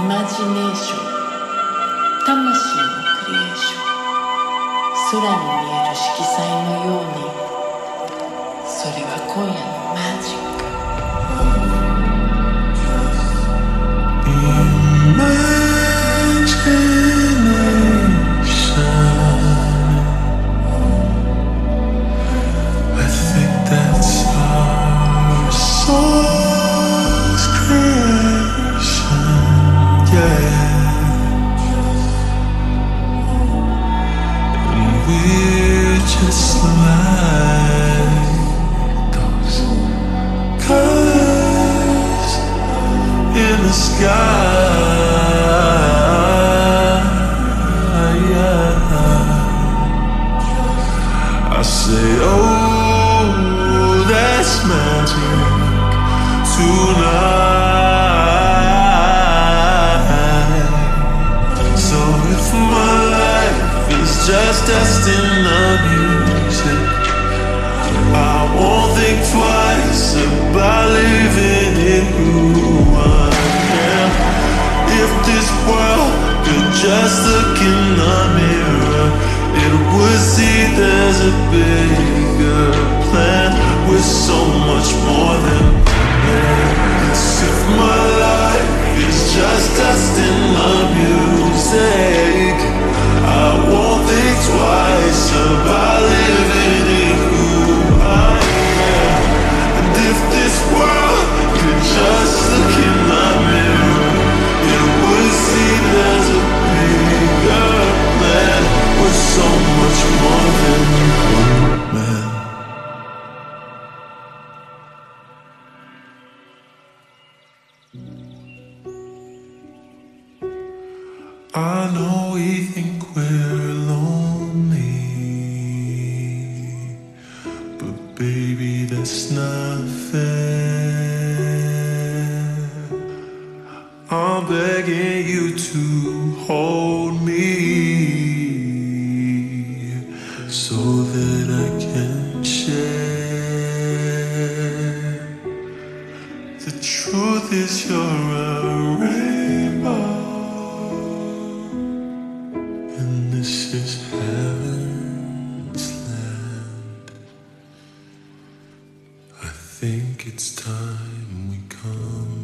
マジネーション魂のクリエーション空に見える色彩のようにそれは今夜のマジック I think that's our soul. Sky. I say, oh, that's magic tonight. So if my life is just dust in the music, I won't think twice about living in just look in the mirror, it would see there's a bigger I know we think we're lonely, but baby, that's not fair. I'm begging you to think it's time we come.